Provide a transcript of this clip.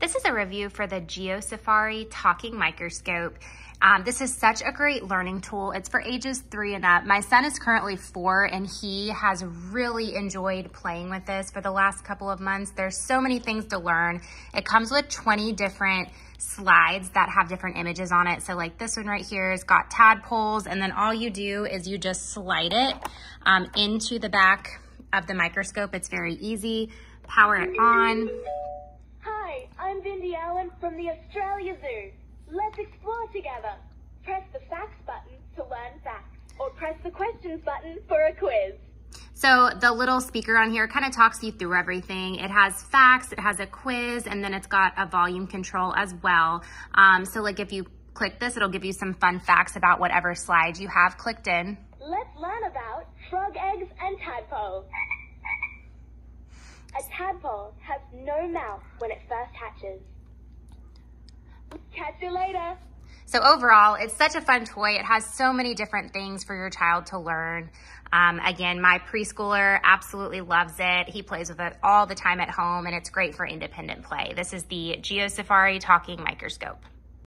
This is a review for the GeoSafari Talking Microscope. Um, this is such a great learning tool. It's for ages three and up. My son is currently four and he has really enjoyed playing with this for the last couple of months. There's so many things to learn. It comes with 20 different slides that have different images on it. So like this one right here has got tadpoles and then all you do is you just slide it um, into the back of the microscope. It's very easy. Power it on. I'm Bindi Irwin from the Australia Zoo. Let's explore together. Press the facts button to learn facts, or press the questions button for a quiz. So the little speaker on here kind of talks you through everything. It has facts, it has a quiz, and then it's got a volume control as well. Um, so like if you click this, it'll give you some fun facts about whatever slide you have clicked in. Let's learn about frog eggs and tadpoles. A tadpole has no mouth when it first hatches. Catch you later. So overall, it's such a fun toy. It has so many different things for your child to learn. Um, again, my preschooler absolutely loves it. He plays with it all the time at home, and it's great for independent play. This is the GeoSafari Talking Microscope.